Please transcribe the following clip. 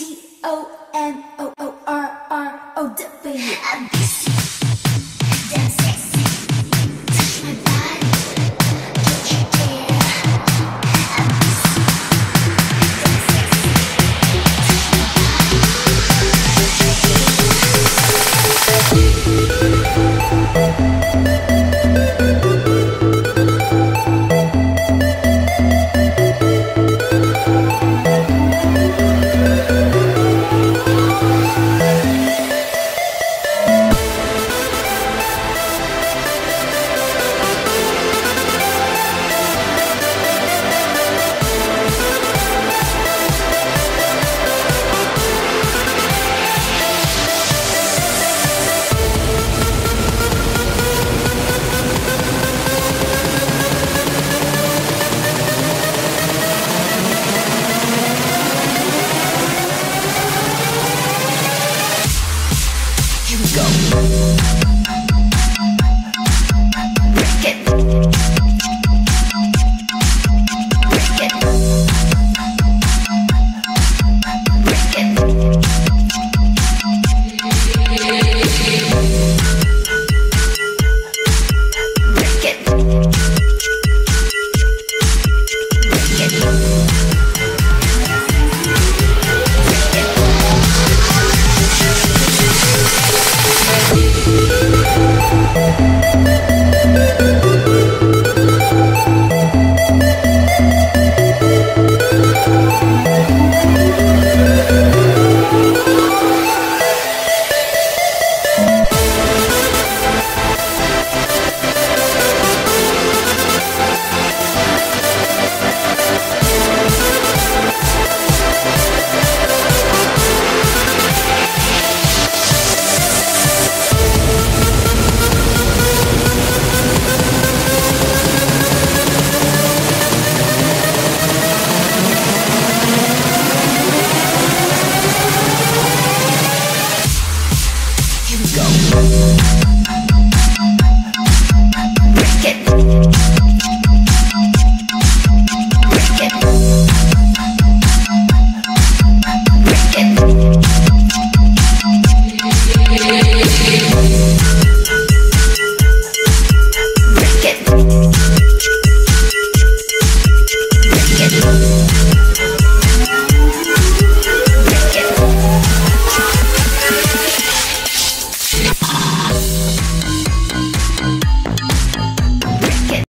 T O N O O R R O W.